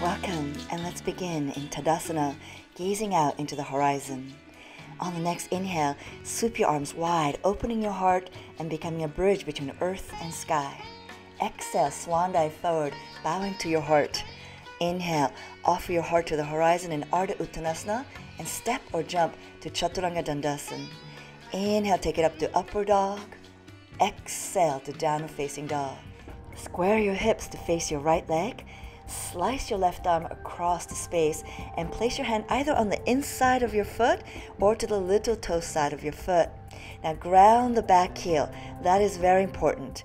Welcome, and let's begin in Tadasana, gazing out into the horizon. On the next inhale, sweep your arms wide, opening your heart and becoming a bridge between earth and sky. Exhale, swan dive forward, bowing to your heart. Inhale, offer your heart to the horizon in Ardha Uttanasana and step or jump to Chaturanga Dandasana. Inhale, take it up to upward dog. Exhale to downward facing dog. Square your hips to face your right leg. Slice your left arm across the space and place your hand either on the inside of your foot or to the little toe side of your foot. Now ground the back heel. That is very important.